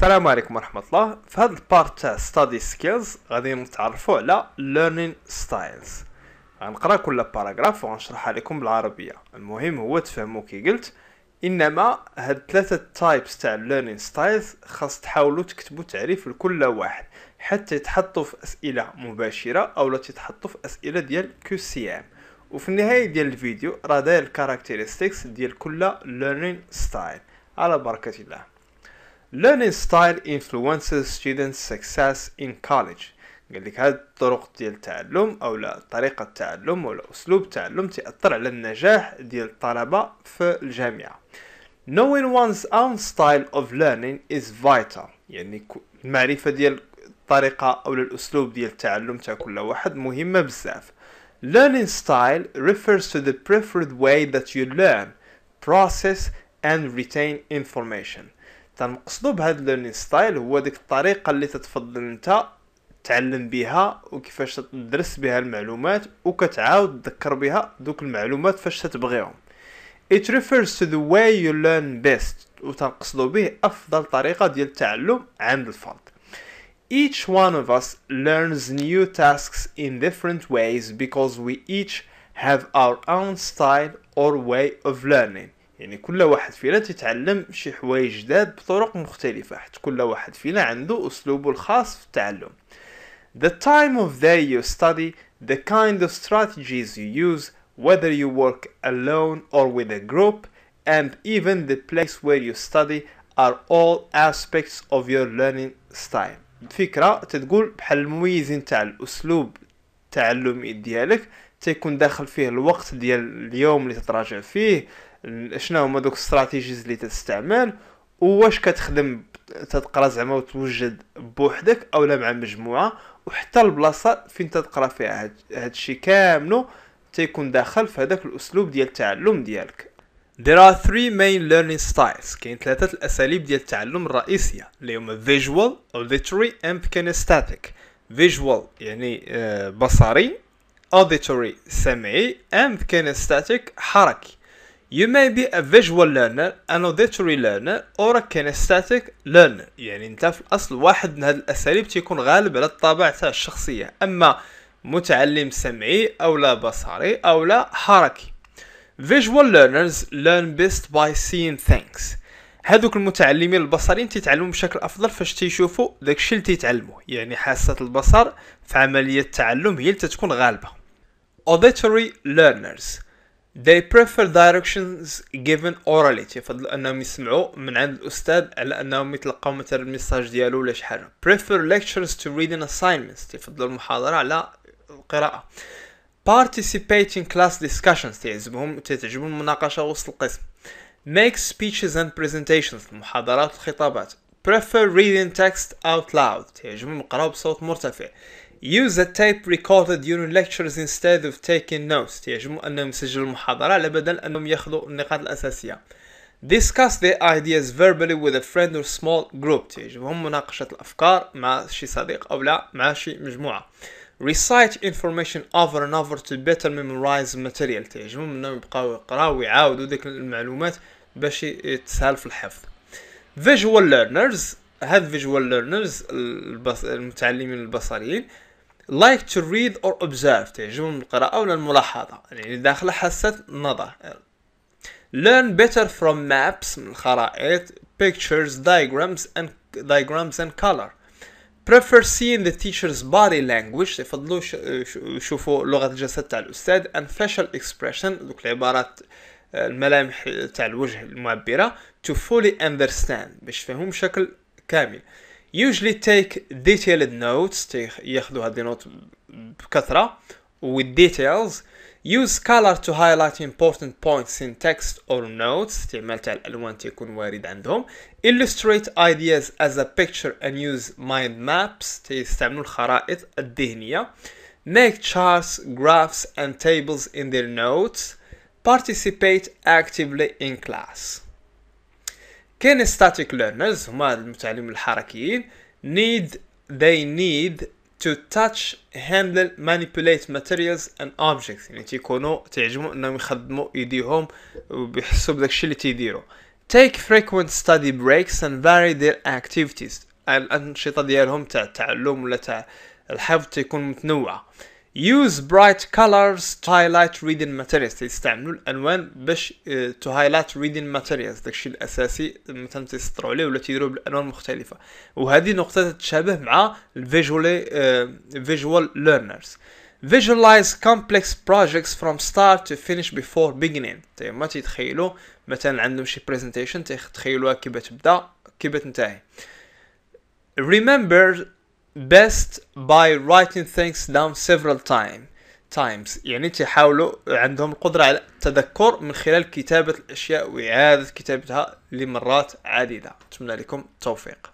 السلام عليكم ورحمة الله. في هذا ال part تاع study skills غادي نتعرفوا على learning styles. غنقرأ كل paragraph وغنشرحها لكم بالعربية. المهم هو تفهموا كي قلت إنما هاد ثلاثة types تاع learning styles خاص تحاولوا تكتبوا تعريف لكل واحد حتى يتحطوا في أسئلة مباشرة أو لا تتحطوا في أسئلة ديال QCM وفي النهاية ديال الفيديو راه داير ال characteristics ديال كل learning style. على بركة الله. learning style influences students success in college قال لك هاد الطرق ديال التعلم او لا طريقه التعلم ولا اسلوب التعلم تاثر على النجاح ديال الطلبه في الجامعه knowing one's own style of learning is vital يعني المعرفه ديال الطريقه او الاسلوب ديال التعلم تاع كل واحد مهمه بزاف learning style refers to the preferred way that you learn process and retain information تنقصدو بهاد ال learning style هو ديك الطريقة اللي تتفضل انت تعلم بها وكيفاش تدرس بها المعلومات وكتعاود تذكر بها دوك المعلومات فاش تتبغيهم. It refers to the way you learn best وتنقصدو به أفضل طريقة ديال التعلم عند الفرد. Each one of us learns new tasks in different ways because we each have our own style or way of learning. يعني كل واحد فينا تتعلم شي حوايج جداد بطرق مختلفة حيت كل واحد فينا عنده أسلوبه الخاص في التعلم The time of day you study, the kind of strategies you use, whether you work alone or with a group, and even the place where you study are all aspects of your learning style. الفكرة تتقول بحال المميزين تاع الأسلوب التعلمي ديالك تيكون داخل فيه الوقت ديال اليوم اللي تتراجع فيه شنو هما دوك الاستراتيجيز اللي تستعمل واش كتخدم تتقرا زعما وتوجد بوحدك أو لا مع مجموعة وحتى البلاصة فين تتقرا فيها. هاد الشيء كاملو تيكون داخل في هذاك الأسلوب ديال التعلم ديالك. There are three main learning styles. كاين ثلاثة الأساليب ديال التعلم الرئيسية اللي هما visual, auditory and kinesthetic. Visual يعني آه، بصري auditory سمعي and kinesthetic حركي. You may be a visual learner, an auditory learner, or a kinesthetic learner. يعني أنت في الأصل واحد من هذه الأساليب تيكون غالب على الطابع تاع الشخصية أما متعلم سمعي أو لا بصري أو لا حركي. Visual learners learn best by seeing things. هذوك المتعلمين البصريين تيتعلموا بشكل أفضل فاش تيشوفوا داكشي اللي تيتعلموا يعني حاسة البصر في عملية التعلم هي اللي تتكون غالبة. Auditory learners They prefer directions given orally. تيفضل انهم يسمعوا من عند الأستاذ على أنهم يتلقاو مثلا الميساج ديالو ولا شي حاجة. Prefer lectures to reading assignments. تيفضلوا المحاضرة على القراءة. Participate in class discussions. تعجبهم تعجبهم المناقشة وسط القسم. Make speeches and presentations. المحاضرات والخطابات prefer reading text out loud. تعجبهم يقراو بصوت مرتفع. Use a tape recorded during lectures instead of taking notes يجب أنهم يسجلوا المحاضرة على بدل أنهم ياخذوا النقاط الأساسية Discuss the ideas verbally with a friend or small group يجبهم مناقشة الأفكار مع شي صديق أو لا مع شي مجموعة Recite information over and over to better memorize material تيجبهم أنهم يبقاو يقراو ويعاودوا ديك المعلومات باش تسهل في الحفظ Visual learners هاد visual learners المتعلمين البصريين like to read or observe تعجبهم القراءة ولا الملاحظة يعني داخل حاسة النظر learn better from maps من الخرائط pictures diagrams and diagrams and color prefer seeing the teacher's body language يفضلوا يشوفوا لغة الجسد تاع الأستاذ and facial expression دوك العبارات الملامح تاع الوجه المعبرة to fully understand باش يفهموا بشكل كامل usually take detailed notes ياخذوا هذه نوت بكثرة with details use color to highlight important points in text or notes استعمال تاع الالوان تيكون وارد عندهم illustrate ideas as a picture and use mind maps تيستعملوا الخرائط الذهنية make charts graphs and tables in their notes participate actively in class كاين static learners هما المتعلمين الحركيين. Need they need to touch handle manipulate materials and objects. يعني تيكونوا تعجبهم إنهم يخدموا إيديهم وبيحسوا بداك الشيء اللي تيديروا. Take frequent study breaks and vary their activities. الأنشطة ديالهم تاع التعلم ولا تاع الحفظ تكون متنوعة. Use bright colors to highlight reading materials تستعملوا الالوان باش to highlight reading materials داكشي الاساسي مثلا تيسطروا عليه ولا تيديروا بالالوان مختلفه وهذه نقطه تتشابه مع الفيجوال visual learners visualize complex projects from start to finish before beginning ما تيتخيلوا مثلا عندهم شي presentation تيتخيلوها كي بتبدا كي بتنتهي remember best by writing things down several time times يعني تحاولوا عندهم القدرة على التذكر من خلال كتابة الأشياء وإعادة كتابتها لمرات عديدة أتمنى لكم التوفيق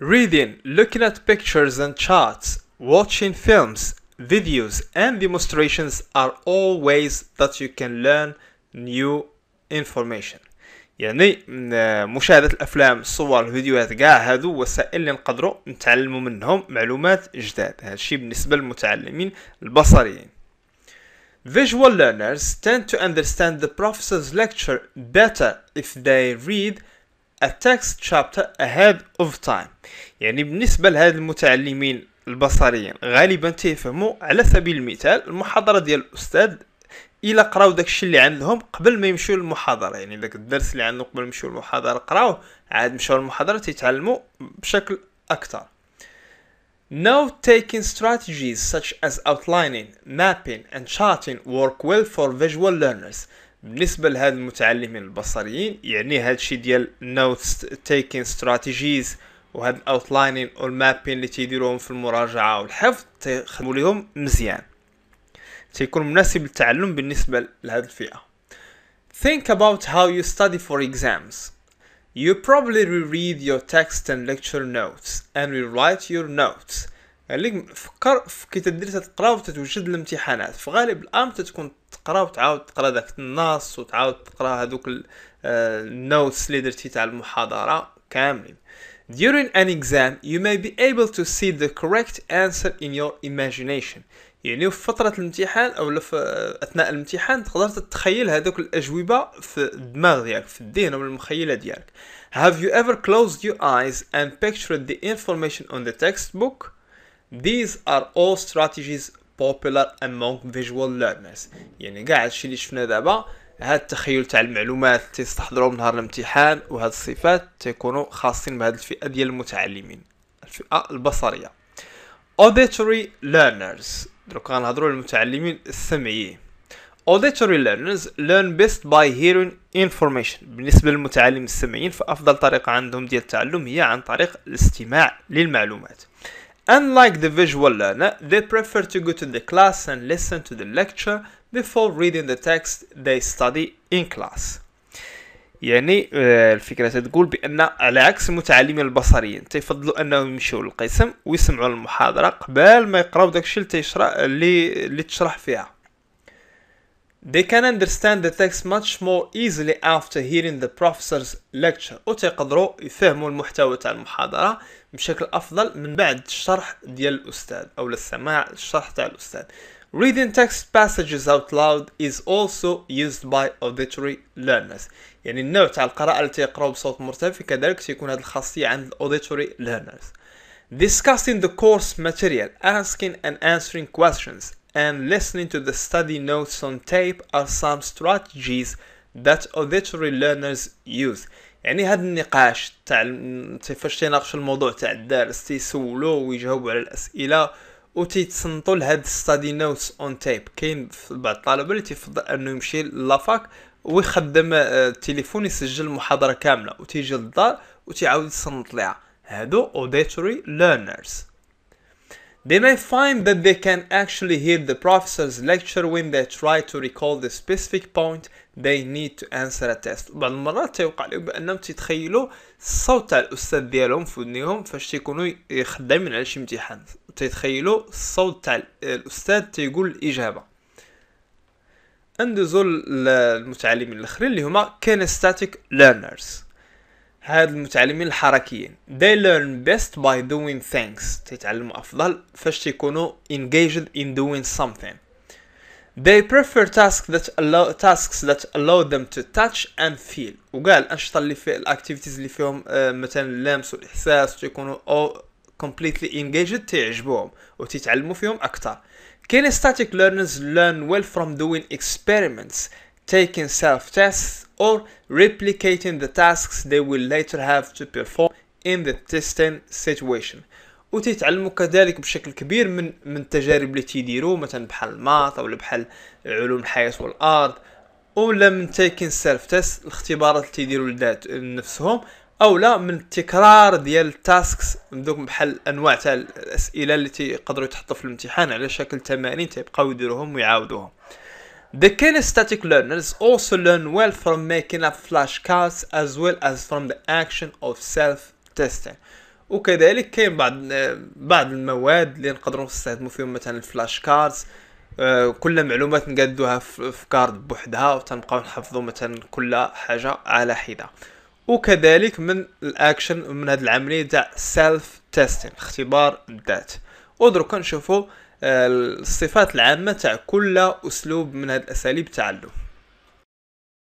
reading looking at pictures and charts watching films videos and demonstrations are all ways that you can learn new information يعني مشاهدة الأفلام الصور الفيديوهات كاع هادو وسائل اللي نقدروا نتعلموا منهم معلومات جداد هذا الشيء بالنسبة للمتعلمين البصريين. Visual learners tend to understand the professor's lecture better if they read a text chapter ahead of time. يعني بالنسبة لهاد المتعلمين البصريين غالبا تيفهموا على سبيل المثال المحاضرة ديال الأستاذ الا قراو داكشي اللي عندهم قبل ما يمشيو للمحاضرة. يعني داك الدرس اللي عندهم قبل ما يمشيو للمحاضرة قراوه عاد مشاو للمحاضرة تيتعلموا بشكل أكثر. Note taking strategies such as outlining, mapping and charting work well for visual learners. بالنسبة لهاد المتعلمين البصريين يعني هاد الشي ديال notes taking strategies وهاد outlining والمابين اللي تيديروهم في المراجعة والحفظ تيخدموا ليهم مزيان. سيكون مناسب للتعلم بالنسبة لهذه الفئة Think about how you study for exams. You probably reread your text and lecture notes and rewrite your notes. يعني فكر في كي تدير تقرا وتتوجد الامتحانات في غالب الامر تكون تقرا وتعاود تقرأ داك النص وتعاود تقرأ هذوك النوتس اللي درتي تاع المحاضرة كاملين During an exam, you may be able to see the correct answer in your imagination. يعني في فترة الامتحان او في اثناء الامتحان تقدر تتخيل هذوك الاجوبة في الدماغ ديالك في الذهن او المخيلة ديالك Have you ever closed your eyes and pictured the information on the textbook? These are all strategies popular among visual learners يعني كاع هادشي اللي شفنا دابا هاد التخيل تاع المعلومات اللي تستحضروا نهار الامتحان وهاد الصفات تيكونوا خاصين بهاد الفئة ديال المتعلمين. الفئة البصرية. Auditory learners. دروك غنهضروا للمتعلمين السمعيين. Auditory learners learn best by hearing information. بالنسبة للمتعلم السمعيين فأفضل طريقة عندهم ديال التعلم هي عن طريق الاستماع للمعلومات. Unlike the visual learner, they prefer to go to the class and listen to the lecture before reading the text they study in class. يعني الفكرة تقول بان على عكس المتعلمين البصريين تيفضلوا انهم يمشيو للقسم ويسمعوا المحاضره قبل ما يقراو داكشي اللي اللي اللي تشرح فيها They can understand the text much more easily after hearing the professor's lecture وتيقدروا يفهموا المحتوى تاع المحاضرة بشكل أفضل من بعد الشرح ديال الأستاذ أو للسماع الشرح تاع الأستاذ Reading text passages out loud is also used by auditory learners يعني النوع تاع القراءة التي يقرأ بصوت مرتفع كذلك تكون هذه الخاصية عند auditory learners discussing the course material asking and answering questions and listening to the study notes on tape are some strategies that auditory learners use يعني هذا النقاش تاع فاش تيناقشوا الموضوع تاع الدارس تيسولوا ويجاوبوا على الأسئلة وتيتصنتوا لهاد study notes on tape كاين بعض الطلبة اللي تيفضل أنه يمشي la fac ويخدم التليفون يسجل المحاضره كاملة وتيجي للدار وتيعاود يصنت ليها. هادو auditory learners. They may find that they can actually hear the professor's lecture when they try to recall the specific point they need to answer a test. بعض المرات تيوقع لهم بأنهم تيتخيلوا الصوت تاع الأستاذ ديالهم في ودنيهم فاش تيكونوا خدامين على شي امتحان. تيتخيلوا الصوت تاع الأستاذ تيقول الإجابة. ندوزو المتعلمين الأخرين اللي هما kinesthetic learners. هاد المتعلمين الحركيين. They learn best by doing things. تيتعلموا أفضل فاش تيكونوا engaged in doing something. They prefer tasks that allow tasks that allow them to touch and feel وقال الأنشطة اللي في الاكتيفيتيز اللي فيهم آه، مثلا اللمس والإحساس تيكونوا all completely engaged تعجبوهم وتتعلموا فيهم أكثر Kinesthetic learners learn well from doing experiments taking self-tests or replicating the tasks they will later have to perform in the testing situation وتتعلموا كذلك بشكل كبير من من التجارب اللي تيديروا مثلا بحال ال math أو بحال علوم الحياة والأرض ولا من taking self-test الاختبارات اللي تيديروا لذات نفسهم أو لا من التكرار ديال ال tasks دوك بحال أنواع تاع الأسئلة اللي تيقدروا يتحطوا في الامتحان على شكل تمارين تيبقاو يديروهم ويعاودوهم The kinesthetic learners also learn well from making up flashcards as well as from the action of self-testing. وكذلك كاين بعض بعض المواد اللي نقدروا نستخدموا فيهم مثلا ال flashcards آه، كل معلومات نقادوها في card بوحدها وتنبقاو نحفظوا مثلا كل حاجة على حدة. وكذلك من الأكشن من هذه العملية تاع self-testing اختبار الذات. ودرك نشوفوا آه، الصفات العامة تاع كل أسلوب من هذه الأساليب التعلم